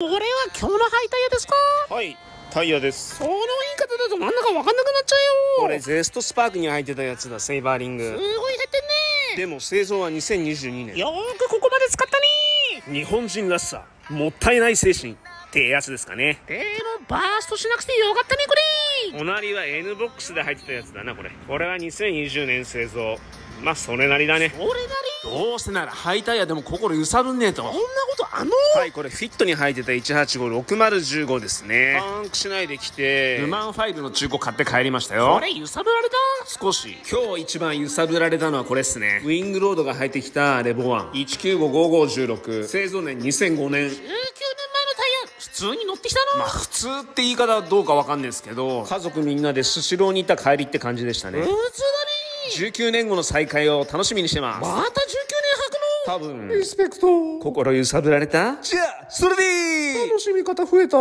これは今日のハイタイヤですか？はいタイヤです。その言い方だとなんだかわかんなくなっちゃうよ。これゼストスパークに入ってたやつだセイバーリング。すごい減ってんね。でも製造は2022年。よーくここまで使ったね。日本人らしさもったいない精神ってやつですかね。でもバーストしなくてよかったねこれ。隣は N ボックスで入ってたやつだなこれ。これは2020年製造。まあそれなりだね。俺なりどうせならハイタイヤでも心揺さぶんねえと。こんなことあの？はいこれフィットに入ってた1856015ですね。パンクしないで来て。ルマンファイルの中古買って帰りましたよ。これ揺さぶられた？少し。今日一番揺さぶられたのはこれっすね。ウィングロードが入ってきたレボワン。195516製造年2005年。19年前のタイヤ。普通に乗ってきたの、まあ普通って言い方はどうかわかんないですけど。家族みんなでスシローに行った帰りって感じでしたね。普通だ。ね19年後の再会を楽しみにしてます。また19年履くの？多分。リスペクト。心揺さぶられた？じゃあそれでいい。楽しみ方増えた